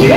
¡Mira,